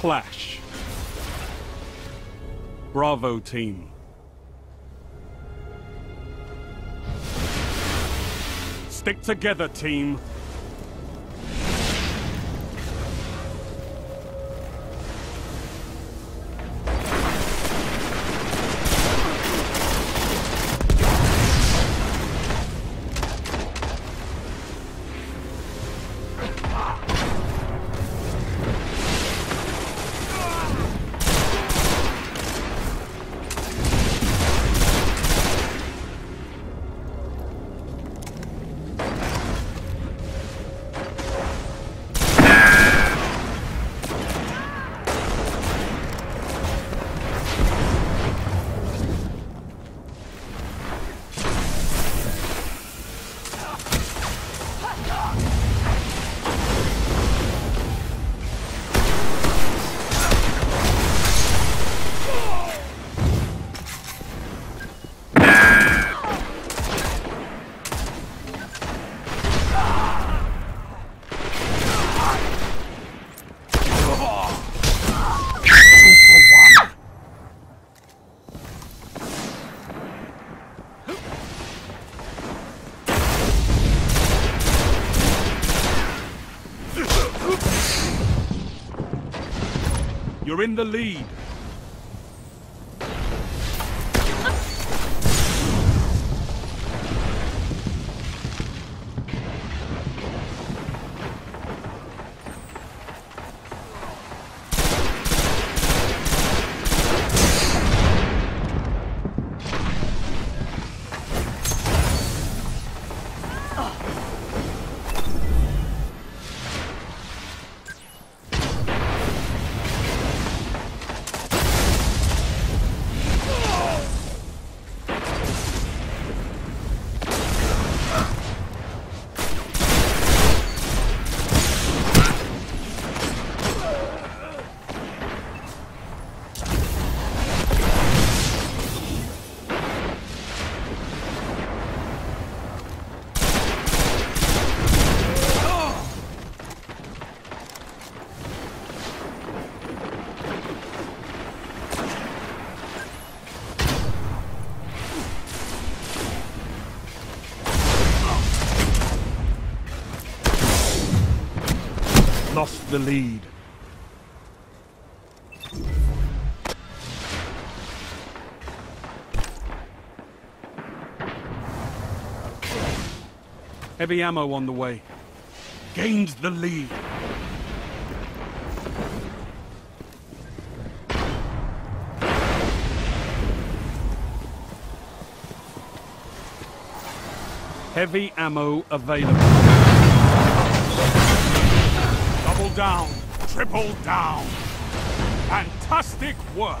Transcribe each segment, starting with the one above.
clash. Bravo team. Stick together, team. You're in the lead. Lost the lead. Heavy ammo on the way. Gained the lead. Heavy ammo available. Down, triple down. Fantastic work.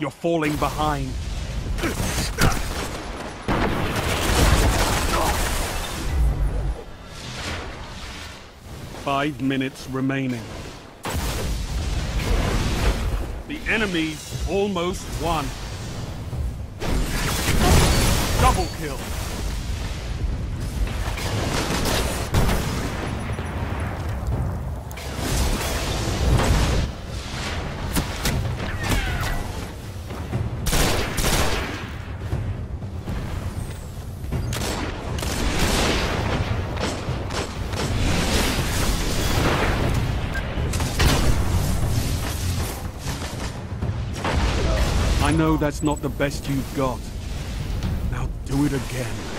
You're falling behind. Five minutes remaining. The enemy's almost won. Double kill. I know that's not the best you've got. Now do it again.